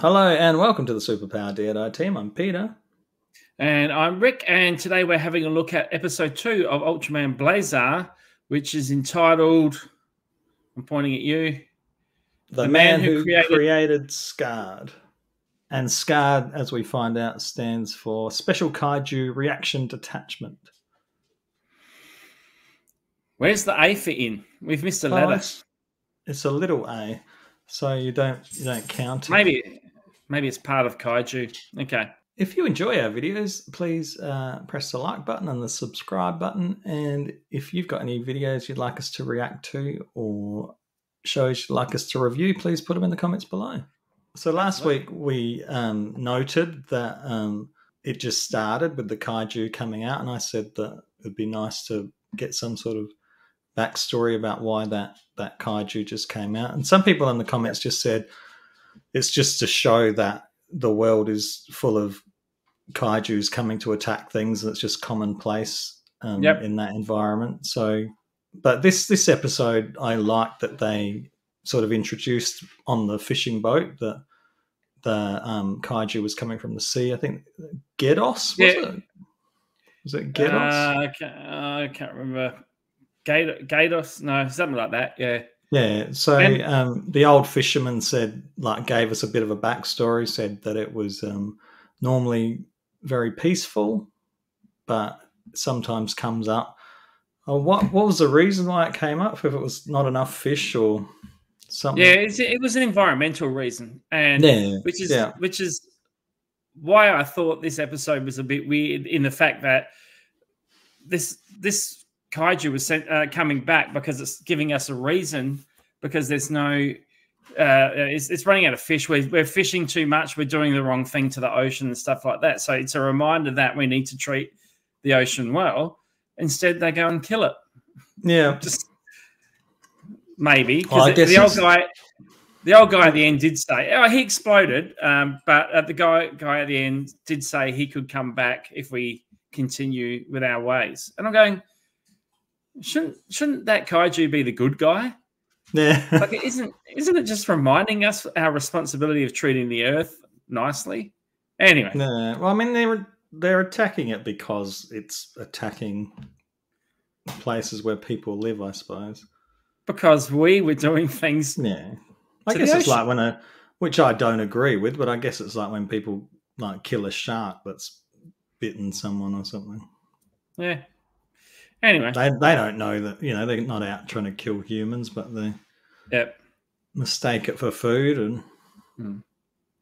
Hello and welcome to the Superpower DI team. I'm Peter. And I'm Rick, and today we're having a look at episode two of Ultraman Blazar, which is entitled I'm pointing at you. The, man, who, created... SKaRD. And SKaRD, as we find out, stands for Special Kaiju Reaction Detachment. Where's the A for in? We've missed a Oh, it's, it's a little A, so you don't you don't count it. Maybe maybe it's part of Kaiju. Okay. If you enjoy our videos, please uh, press the like button and the subscribe button. And if you've got any videos you'd like us to react to or shows you'd like us to review, please put them in the comments below. So last week we um, noted that um, it just started with the kaiju coming out, and I said that it'd be nice to get some sort of backstory about why that that kaiju just came out. And some people in the comments just said it's just to show that the world is full of kaiju's coming to attack things that's just commonplace um, Yep. in that environment so but this this episode i like that they sort of introduced on the fishing boat that the um, kaiju was coming from the sea i think gedos was Yeah. it was it gedos Uh, I, can't, I can't remember. Gatos? No, something like that. Yeah. Yeah, so And- um, the old fisherman said, like, gave us a bit of a backstory. Said that it was um, normally very peaceful, but sometimes comes up. Oh, what what was the reason why it came up? If it was not enough fish or something? Yeah, it's, it was an environmental reason. And yeah, which is yeah. which is why I thought this episode was a bit weird in the fact that this this kaiju was sent, uh, coming back because it's giving us a reason because there's no uh, it's, it's running out of fish. We're, we're fishing too much. We're doing the wrong thing to the ocean and stuff like that. So it's a reminder that we need to treat the ocean well. Instead, they go and kill it. yeah. Just maybe because the old guy, the old guy at the end did say, "Oh, he exploded," um, but uh, the guy guy at the end did say he could come back if we continue with our ways. And I'm going, shouldn't shouldn't that kaiju be the good guy? Yeah, Like, isn't isn't it just reminding us our responsibility of treating the earth nicely? Anyway, no. Well, I mean, they're they're attacking it because it's attacking places where people live. I suppose. because we were doing things. Yeah, I guess it's like when a, which I don't agree with, but I guess it's like when people like kill a shark that's bitten someone or something. Yeah. Anyway, They they don't know that you know they're not out trying to kill humans, but they yep. mistake it for food and Hmm.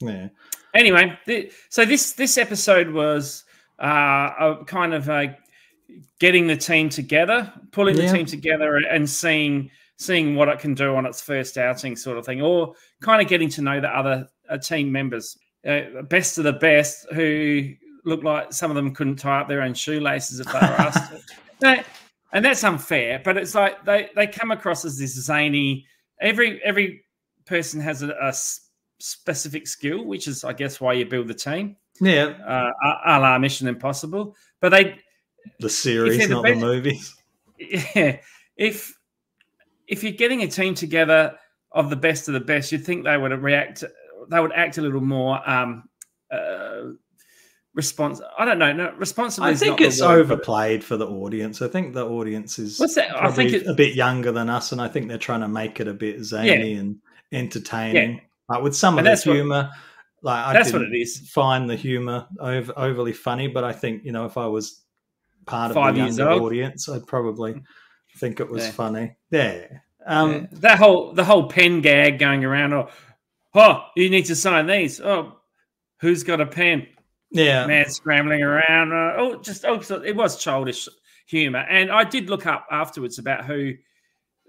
yeah, anyway, th- so this this episode was uh, a kind of uh, getting the team together, pulling Yeah. the team together, and seeing seeing what it can do on its first outing, sort of thing, or kind of getting to know the other uh, team members, uh, best of the best, who look like some of them couldn't tie up their own shoelaces if they were asked. And that's unfair, but it's like they they come across as this zany. Every every person has a specific skill, which is, I guess, why you build the team, yeah. uh, a- a la Mission Impossible. But they, The series, the not the movies. yeah, if if you're getting a team together of the best of the best, you'd think they would react. They would act a little more um, response. I don't know. No, responsible. I think it's overplayed for the audience. I think the audience is What's that? I think it, a bit younger than us, and I think they're trying to make it a bit zany and entertaining. Like with some of And the that's what- humor, like I that's what it is. find the humor over, overly funny, but I think you know if I was part of Five the years old. audience, I'd probably think it was Yeah. funny. Yeah. Um, Yeah. that whole the whole pen gag going around. Oh, oh, you need to sign these. Oh, who's got a pen? Yeah. man scrambling around. Uh, oh, just oh, so it was childish humor, and I did look up afterwards about who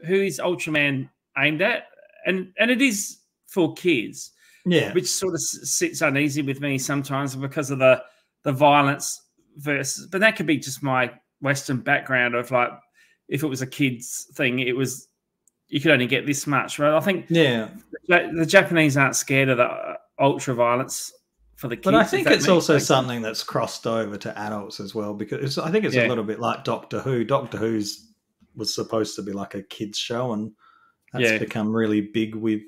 who is Ultraman aimed at, and and it is for kids, Yeah. which sort of s- sits uneasy with me sometimes because of the the violence versus. But that could be just my Western background of like if it was a kids thing, it was you could only get this much, right? I think Yeah. the the Japanese aren't scared of the uh, ultra violence for the kids. But I think it's also sense. something that's crossed over to adults as well because it's, I think it's Yeah. a little bit like Doctor Who. Doctor Who's was supposed to be like a kids show, and that's Yeah. become really big with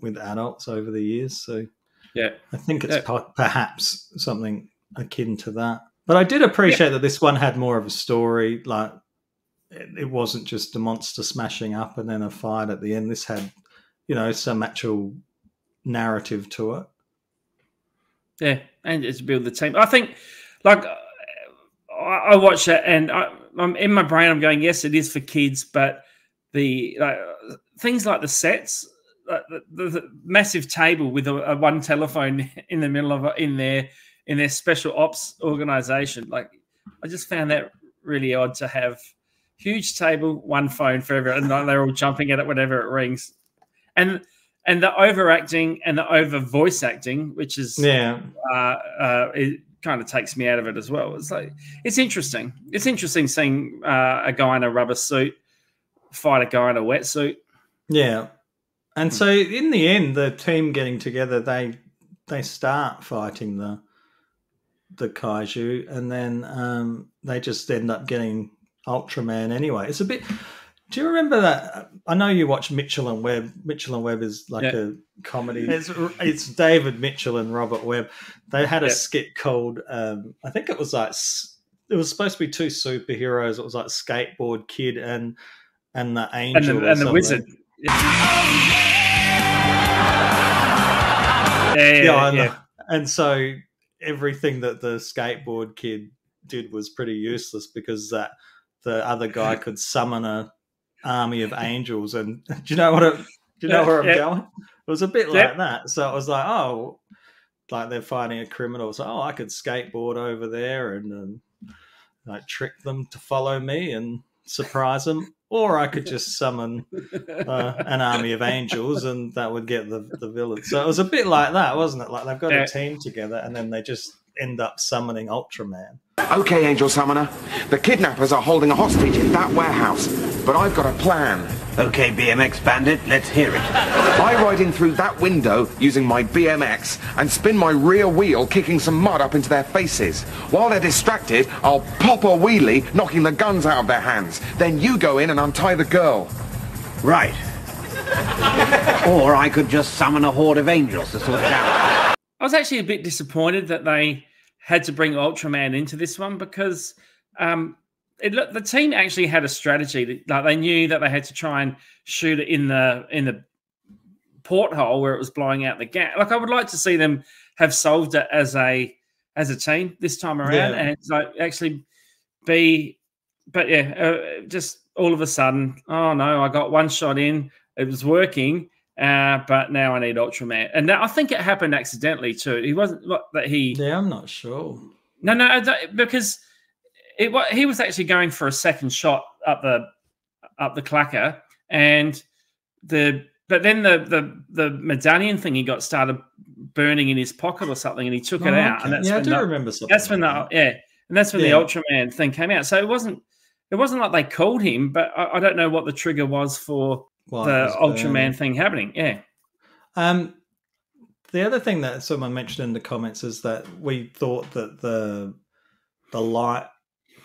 with adults over the years. So Yeah, I think it's Yeah. per- perhaps something akin to that. But I did appreciate that this one had more of a story. Like it, it wasn't just a monster smashing up and then a fight at the end. This had, you know, some actual narrative to it. Yeah, and it's build the team. I think, like, I, I watch it and I, I'm in my brain. I'm going, yes, it is for kids, but the like, things like the sets, like the, the, the massive table with a, a one telephone in the middle of in their in their special ops organization. Like, I just found that really odd to have huge table, one phone for everyone, and they're all jumping at it whenever it rings, and and the overacting and the over voice acting, which is Yeah, uh, uh, it kind of takes me out of it as well. It's like it's interesting. It's interesting seeing uh, a guy in a rubber suit fight a guy in a wetsuit. yeah. And so in the end, the team getting together, they they start fighting the the kaiju, and then um, they just end up getting Ultraman anyway. It's a bit. Do you remember that? I know you watch Mitchell and Webb. Mitchell and Webb is like Yeah. a comedy. It's, it's David Mitchell and Robert Webb. They had a Yeah. skit called. Um, I think it was like it was supposed to be two superheroes. It was like Skateboard Kid and and the And Angel the, and the wizard. Yeah, yeah, yeah, I yeah. know. And so everything that the skateboard kid did was pretty useless because that the other guy could summon a army of angels. And do you know what? It, do you know where I'm yeah. going? It was a bit Yeah. like that. So it was like, oh, like they're fighting a criminal. So oh, I could skateboard over there and um, like trick them to follow me and surprise them. Or I could just summon uh, an army of angels, and that would get the the villain. So it was a bit like that, wasn't it? Like they've got Yeah. a team together, and then they just end up summoning Ultraman. Okay, Angel Summoner. The kidnappers are holding a hostage in that warehouse. But I've got a plan. Okay, BMX Bandit, let's hear it. I ride in through that window using my BMX and spin my rear wheel, kicking some mud up into their faces. While they're distracted, I'll pop a wheelie, knocking the guns out of their hands. Then you go in and untie the girl. Right. or I could just summon a horde of angels to sort it out. I was actually a bit disappointed that they had to bring Ultraman into this one because um, it, look- the team actually had a strategy. That, like they knew that they had to try and shoot it in the in the porthole where it was blowing out the gas. Like I would like to see them have solved it as a as a team this time around, Yeah. and like actually be. But yeah, uh, just all of a sudden, oh no, I got one shot in. It was working. Uh, but now I need Ultraman, and that, I think it happened accidentally too. He wasn't what that he Yeah, I'm not sure. no no I don't- because it he was actually going for a second shot up the up the clacker, and the but then the the the medallion thing he got started burning in his pocket or something, and he took it Oh, out, okay. and that's yeah, I do the, remember something. that's when the that. yeah, and that's when Yeah. the Ultraman thing came out. So it wasn't it wasn't like they called him, but I, I don't know what the trigger was for it the Ultraman burning. thing happening. Yeah. Um, the other thing that someone mentioned in the comments is that we thought that the the light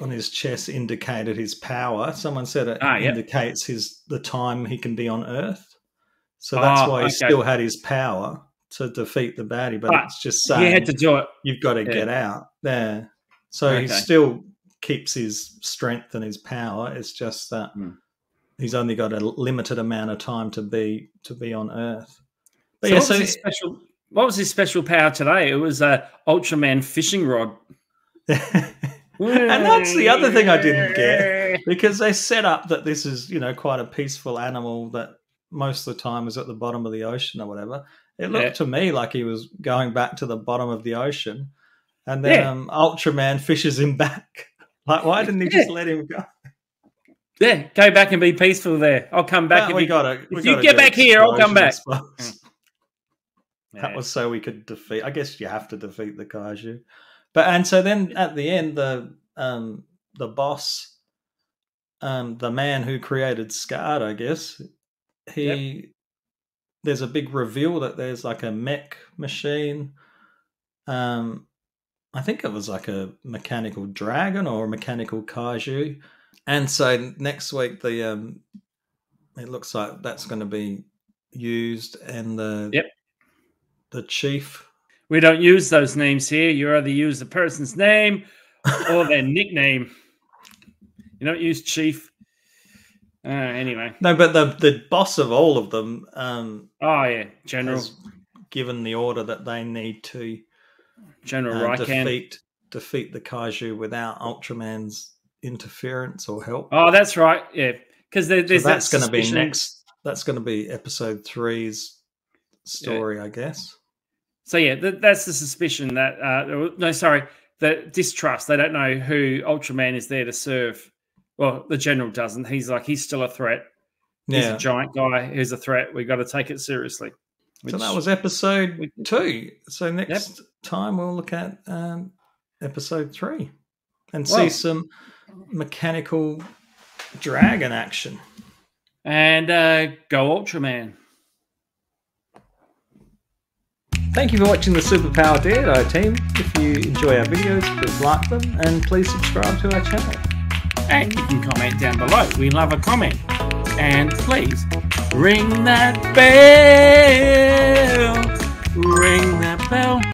on his chest indicated his power. Someone said it Ah, yep. indicates his the time he can be on Earth. So that's Ah, why he okay. still had his power to defeat the baddie. But But it's just saying had to do it. you've got to Yeah. get out there. So he still keeps his strength and his power. It's just that Hmm. he's only got a limited amount of time to be to be on Earth. But So yeah, what, so was special, what was his special power today? It was a Ultraman fishing rod. and that's the other thing I didn't get because they set up that this is you know quite a peaceful animal that most of the time is at the bottom of the ocean or whatever. It looked Yeah. to me like he was going back to the bottom of the ocean, and then Yeah. um, Ultraman fishes him back. Like, why didn't he just let him go? Yeah, go back and be peaceful there. I'll come back. If we you- got to. if you get back here, I'll come back. That was so we could defeat. I guess you have to defeat the kaiju, but and so then at the end, the um the boss, um the man who created SKaRD, I guess he. There's a big reveal that there's like a mech machine. Um, I think it was like a mechanical dragon or a mechanical kaiju. And so next week the um it looks like that's going to be used and the Yep. the chief We don't use those names here. You either use the person's name or their nickname. You don't use chief. Uh, anyway. No, but the the boss of all of them um, Oh yeah, General has given the order that they need to General uh, defeat defeat the kaiju without Ultraman's interference or help. Oh, that's right. Yeah, because there, So there's that's that going to be next. That's going to be episode three's story, I guess. So yeah, th- that's the suspicion that uh, no, sorry, the distrust. They don't know who Ultraman is there to serve. Well, the general doesn't. He's like he's still a threat. He's a giant guy who's a threat. We've got to take it seriously. So that was episode two. So next time we'll look at um, episode three and see Well- some mechanical dragon action. and uh, go Ultraman. Thank you for watching the Superpower Dare Die team. If you enjoy our videos, please like them and please subscribe to our channel. And you can comment down below. We love a comment. And please ring that bell. Ring that bell.